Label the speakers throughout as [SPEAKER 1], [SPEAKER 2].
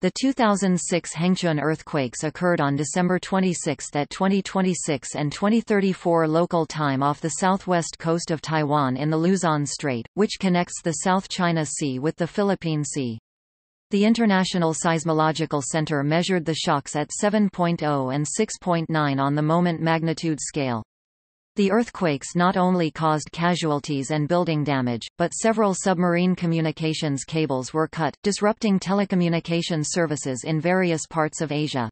[SPEAKER 1] The 2006 Hengchun earthquakes occurred on December 26 at 2026 and 2034 local time off the southwest coast of Taiwan in the Luzon Strait, which connects the South China Sea with the Philippine Sea. The International Seismological Center measured the shocks at 7.0 and 6.9 on the moment magnitude scale. The earthquakes not only caused casualties and building damage, but several submarine communications cables were cut, disrupting telecommunication services in various parts of Asia.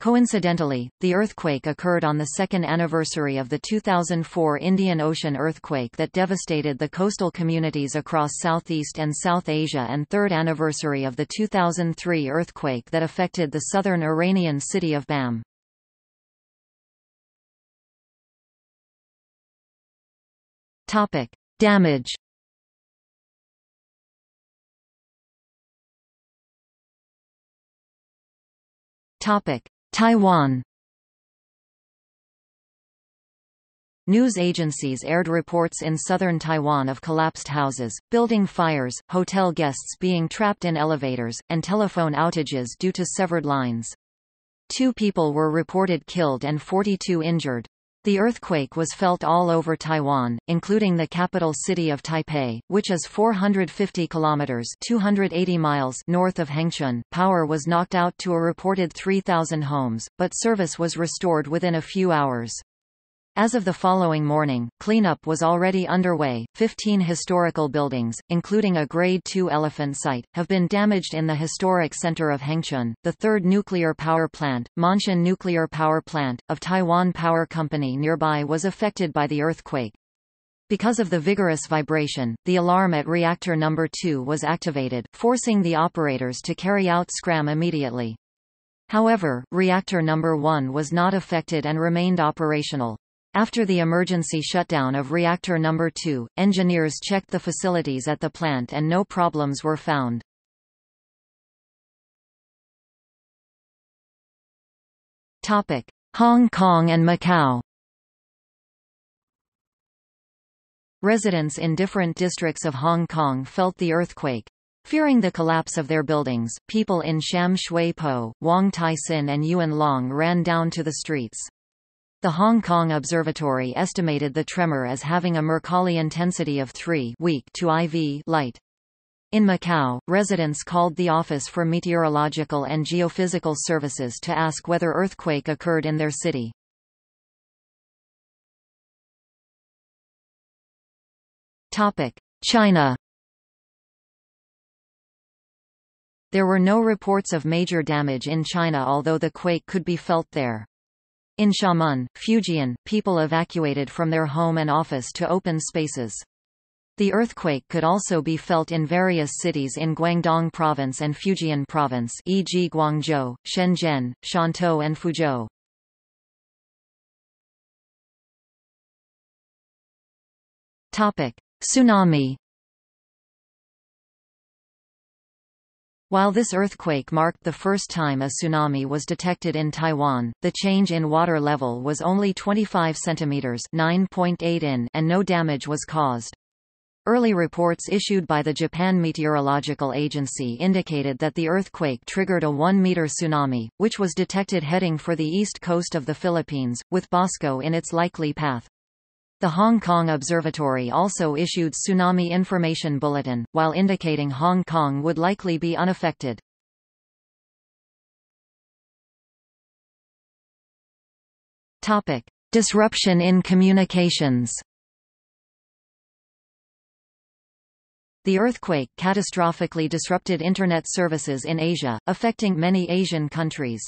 [SPEAKER 1] Coincidentally, the earthquake occurred on the second anniversary of the 2004 Indian Ocean earthquake that devastated the coastal communities across Southeast and South Asia and third anniversary of the 2003 earthquake that affected the southern Iranian city of Bam. Topic: Damage. Topic: Taiwan. News agencies aired reports in southern Taiwan of collapsed houses, building fires, hotel guests being trapped in elevators, and telephone outages due to severed lines. Two people were reported killed and 42 injured. The earthquake was felt all over Taiwan, including the capital city of Taipei, which is 450 kilometers (280 miles) north of Hengchun. Power was knocked out to a reported 3,000 homes, but service was restored within a few hours. As of the following morning, cleanup was already underway. Fifteen historical buildings, including a Grade II elephant site, have been damaged in the historic center of Hengchun. The third nuclear power plant, Ma'anshan Nuclear Power Plant, of Taiwan Power Company nearby was affected by the earthquake. Because of the vigorous vibration, the alarm at reactor number 2 was activated, forcing the operators to carry out scram immediately. However, reactor number 1 was not affected and remained operational. After the emergency shutdown of reactor number 2, engineers checked the facilities at the plant and no problems were found. Topic: Hong Kong and Macau. Residents in different districts of Hong Kong felt the earthquake. Fearing the collapse of their buildings, people in Sham Shui Po, Wong Tai Sin and Yuen Long ran down to the streets. The Hong Kong Observatory estimated the tremor as having a Mercalli intensity of 3 weak to IV light. In Macau, residents called the Office for Meteorological and Geophysical Services to ask whether earthquake occurred in their city. China There were no reports of major damage in China although the quake could be felt there. In Xiamen, Fujian, people evacuated from their home and office to open spaces. The earthquake could also be felt in various cities in Guangdong Province and Fujian Province e.g. Guangzhou, Shenzhen, Shantou and Fuzhou. Tsunami While this earthquake marked the first time a tsunami was detected in Taiwan, the change in water level was only 25 centimeters (9.8 in) and no damage was caused. Early reports issued by the Japan Meteorological Agency indicated that the earthquake triggered a 1-meter tsunami, which was detected heading for the east coast of the Philippines, with Basco in its likely path. The Hong Kong Observatory also issued Tsunami Information Bulletin, while indicating Hong Kong would likely be unaffected. Topic. Disruption in communications The earthquake catastrophically disrupted Internet services in Asia, affecting many Asian countries.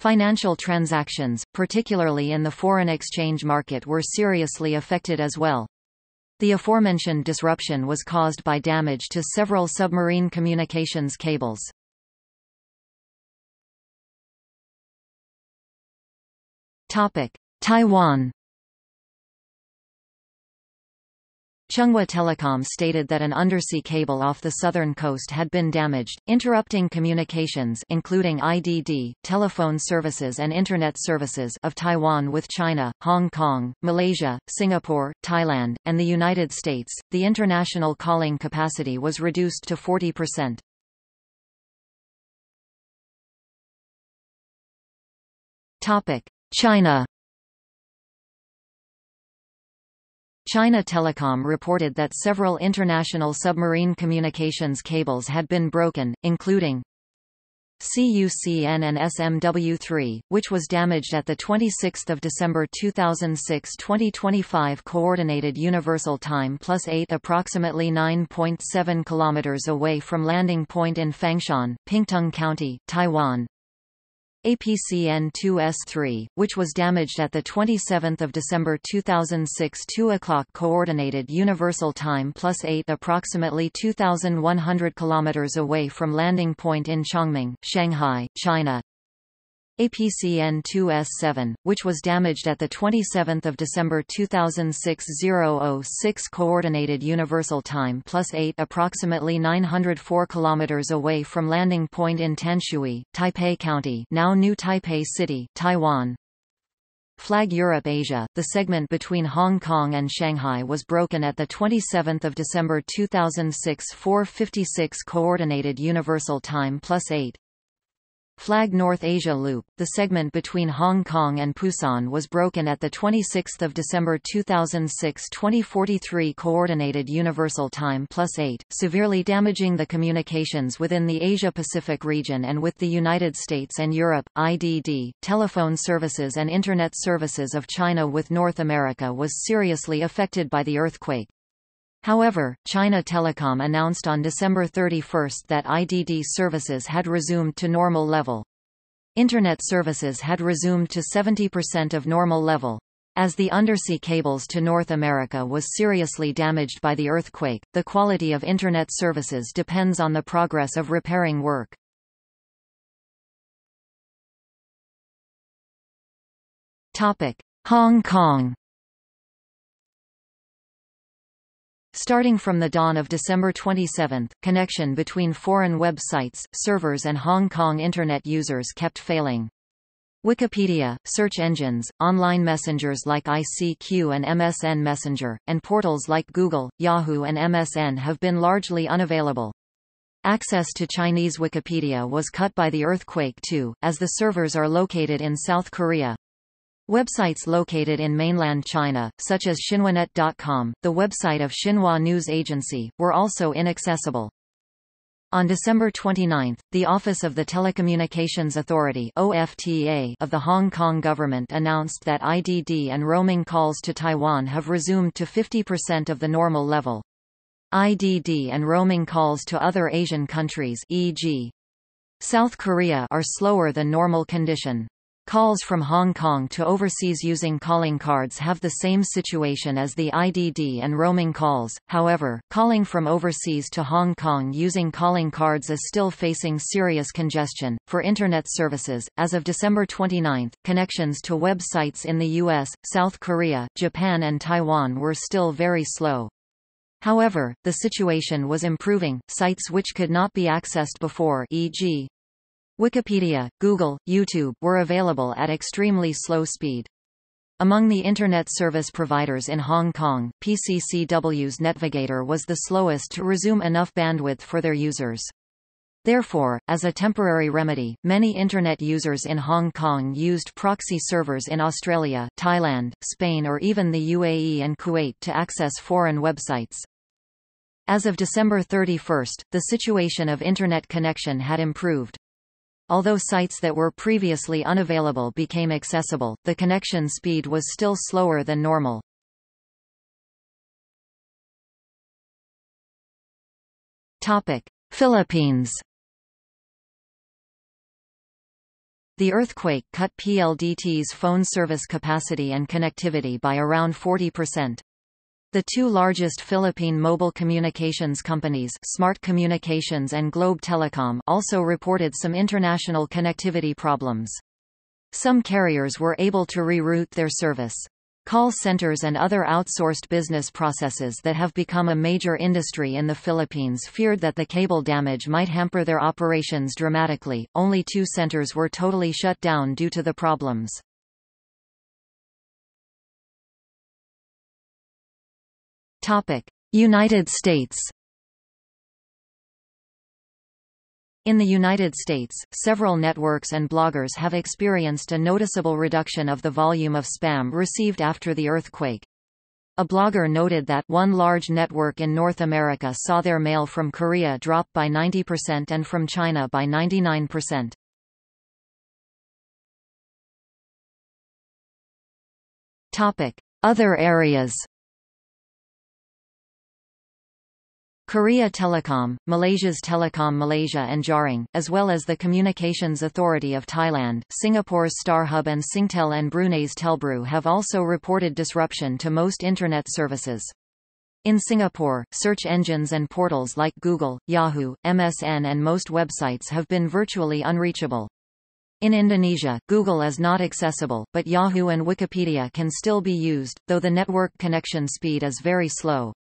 [SPEAKER 1] Financial transactions, particularly in the foreign exchange market were seriously affected as well. The aforementioned disruption was caused by damage to several submarine communications cables. Taiwan Chunghwa Telecom stated that an undersea cable off the southern coast had been damaged, interrupting communications including IDD, telephone services and internet services of Taiwan with China, Hong Kong, Malaysia, Singapore, Thailand, and the United States. The international calling capacity was reduced to 40%. Topic: China China Telecom reported that several international submarine communications cables had been broken, including CUCN and SMW3, which was damaged at the 26 December 2006 2025 Coordinated Universal Time plus 8 approximately 9.7 kilometers away from landing point in Fangshan, Pingtung County, Taiwan. APCN-2S3, which was damaged at 27 December 2006 2 o'clock Coordinated Universal Time plus 8 approximately 2,100 km away from landing point in Chongming, Shanghai, China. APCN-2S7, which was damaged at 27 December 2006 006 Coordinated Universal Time plus 8 approximately 904 kilometers away from landing point in Tanshui, Taipei County now New Taipei City, Taiwan. Flag Europe Asia, the segment between Hong Kong and Shanghai was broken at 27 December 2006 456 Coordinated Universal Time plus 8. Flag North Asia Loop, the segment between Hong Kong and Pusan was broken at the 26th of December 2006 2043 Coordinated Universal Time plus 8, severely damaging the communications within the Asia-Pacific region and with the United States and Europe. IDD, telephone services and Internet services of China with North America was seriously affected by the earthquake. However, China Telecom announced on December 31 that IDD services had resumed to normal level. Internet services had resumed to 70% of normal level. As the undersea cables to North America was seriously damaged by the earthquake, the quality of Internet services depends on the progress of repairing work. Hong Kong Starting from the dawn of December 27, connection between foreign websites, servers and Hong Kong Internet users kept failing. Wikipedia, search engines, online messengers like ICQ and MSN Messenger, and portals like Google, Yahoo and MSN have been largely unavailable. Access to Chinese Wikipedia was cut by the earthquake too, as the servers are located in South Korea. Websites located in mainland China, such as Xinhuanet.com, the website of Xinhua News Agency, were also inaccessible. On December 29, the Office of the Telecommunications Authority OFTA of the Hong Kong government announced that IDD and roaming calls to Taiwan have resumed to 50% of the normal level. IDD and roaming calls to other Asian countries e.g. South Korea are slower than normal condition. Calls from Hong Kong to overseas using calling cards have the same situation as the IDD and roaming calls, however, calling from overseas to Hong Kong using calling cards is still facing serious congestion. For Internet services, as of December 29, connections to websites in the US, South Korea, Japan, and Taiwan were still very slow. However, the situation was improving, sites which could not be accessed before e.g. Wikipedia, Google, YouTube, were available at extremely slow speed. Among the Internet service providers in Hong Kong, PCCW's NetVigator was the slowest to resume enough bandwidth for their users. Therefore, as a temporary remedy, many Internet users in Hong Kong used proxy servers in Australia, Thailand, Spain or even the UAE and Kuwait to access foreign websites. As of December 31, the situation of Internet connection had improved. Although sites that were previously unavailable became accessible, the connection speed was still slower than normal. Topic: Philippines The earthquake cut PLDT's phone service capacity and connectivity by around 40%. The two largest Philippine mobile communications companies Smart Communications and Globe Telecom also reported some international connectivity problems. Some carriers were able to reroute their service. Call centers and other outsourced business processes that have become a major industry in the Philippines feared that the cable damage might hamper their operations dramatically. Only two centers were totally shut down due to the problems. United States In the United States, several networks and bloggers have experienced a noticeable reduction of the volume of spam received after the earthquake. A blogger noted that one large network in North America saw their mail from Korea drop by 90% and from China by 99%. Topic: Other areas. Korea Telecom, Malaysia's Telekom Malaysia and Jaring, as well as the Communications Authority of Thailand, Singapore's StarHub and Singtel and Brunei's Telbru have also reported disruption to most Internet services. In Singapore, search engines and portals like Google, Yahoo, MSN and most websites have been virtually unreachable. In Indonesia, Google is not accessible, but Yahoo and Wikipedia can still be used, though the network connection speed is very slow.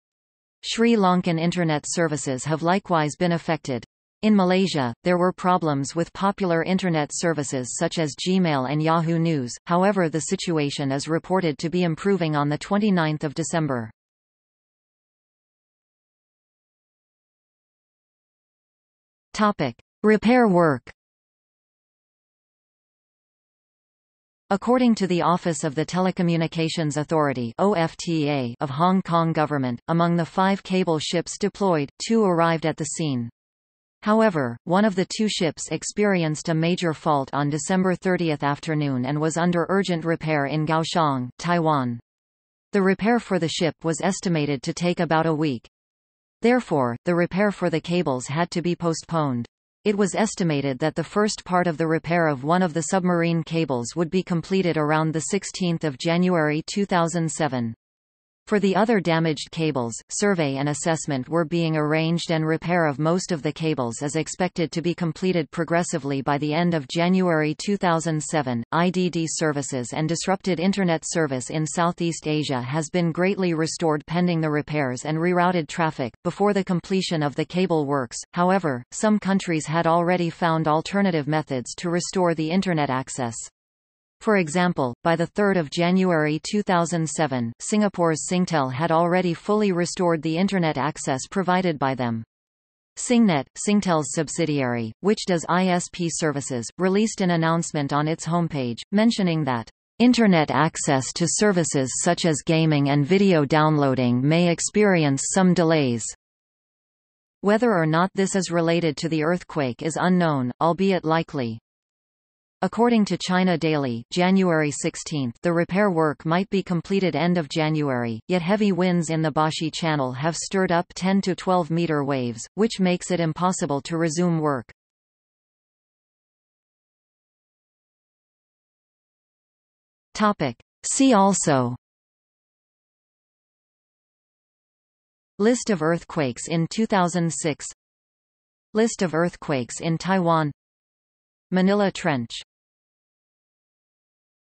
[SPEAKER 1] Sri Lankan internet services have likewise been affected. In Malaysia, there were problems with popular internet services such as Gmail and Yahoo News, however the situation is reported to be improving on 29 December. Repair work According to the Office of the Telecommunications Authority OFTA of Hong Kong government, among the five cable ships deployed, two arrived at the scene. However, one of the two ships experienced a major fault on December 30 afternoon and was under urgent repair in Kaohsiung, Taiwan. The repair for the ship was estimated to take about a week. Therefore, the repair for the cables had to be postponed. It was estimated that the first part of the repair of one of the submarine cables would be completed around 16 January 2007. For the other damaged cables, survey and assessment were being arranged and repair of most of the cables is expected to be completed progressively by the end of January 2007. IDD services and disrupted Internet service in Southeast Asia has been greatly restored pending the repairs and rerouted traffic, before the completion of the cable works. However, some countries had already found alternative methods to restore the Internet access. For example, by 3 January 2007, Singapore's Singtel had already fully restored the Internet access provided by them. Singnet, Singtel's subsidiary, which does ISP services, released an announcement on its homepage, mentioning that Internet access to services such as gaming and video downloading may experience some delays. Whether or not this is related to the earthquake is unknown, albeit likely. According to China Daily January 16, the repair work might be completed end of January, yet heavy winds in the Bashi Channel have stirred up 10 to 12 meter waves, which makes it impossible to resume work. Topic. See also List of earthquakes in 2006 List of earthquakes in Taiwan Manila Trench